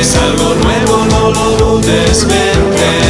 espacio se detiene.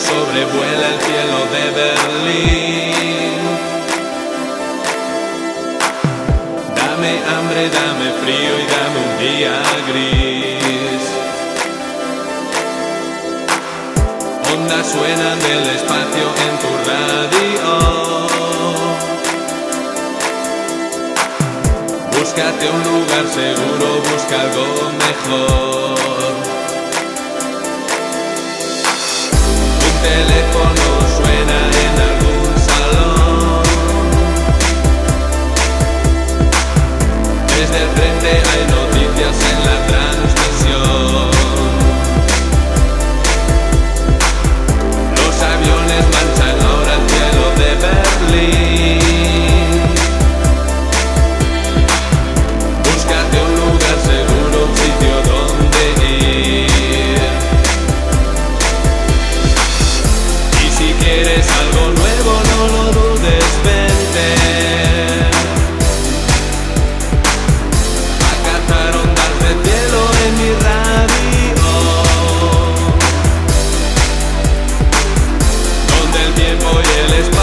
sobrevuela el cielo de Berlín. Dame hambre, dame frío y dame un día gris. Ondas suenan del espacio en tu radio. Búscate un lugar seguro, busca algo mejor. let's go.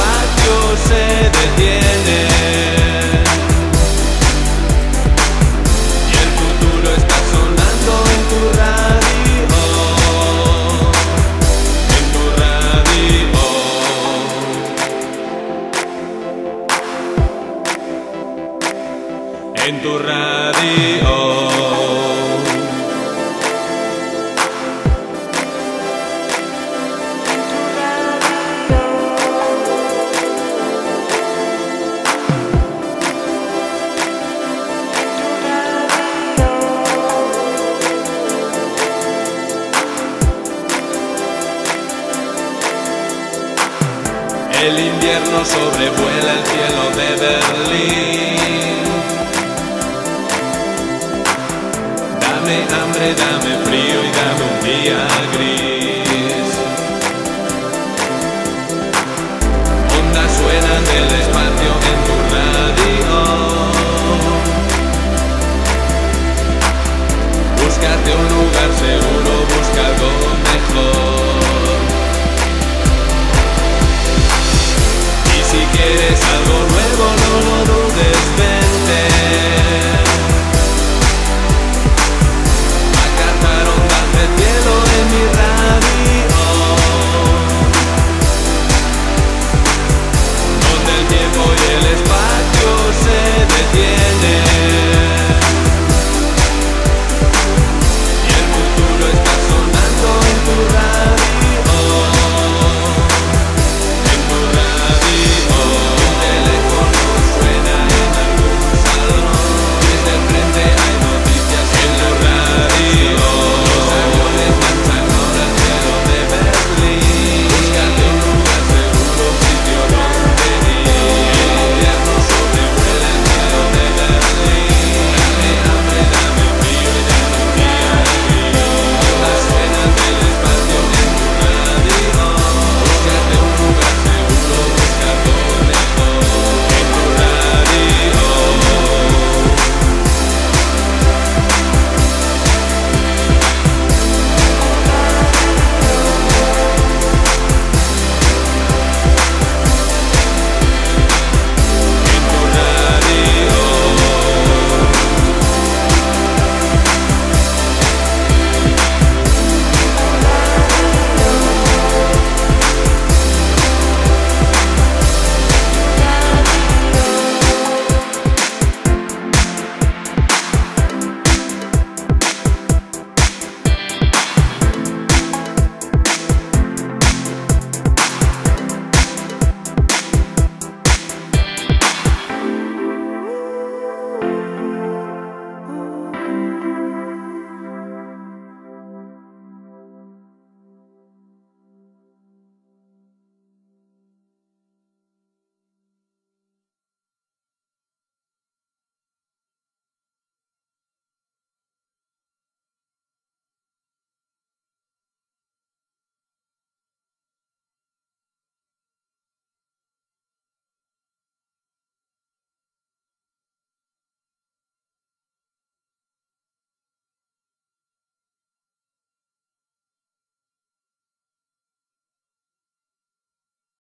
El invierno sobrevuela el cielo de Berlín. Dame hambre, dame frío y dame un día gris. Ondas suenan del espacio en tu radio. Búscate un lugar seguro, busca algo. quieres algo